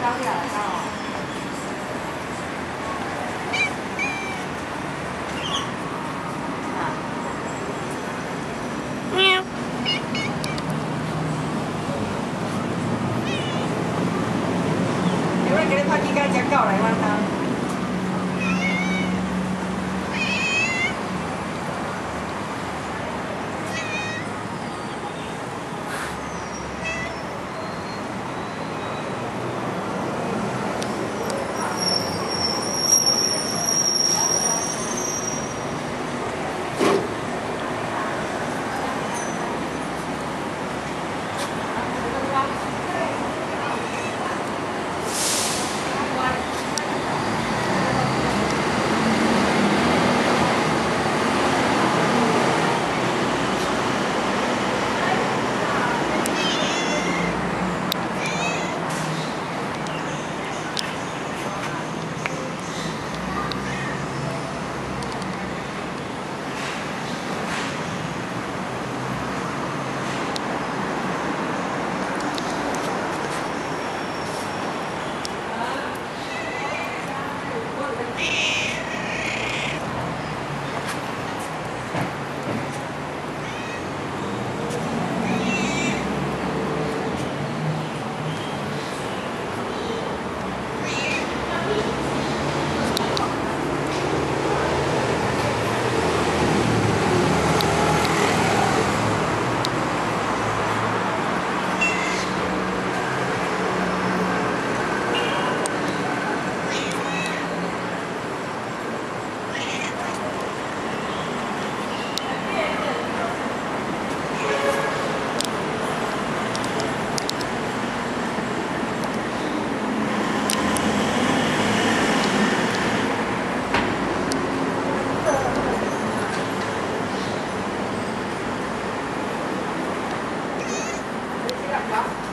刚养。喵。给他来。 있어요?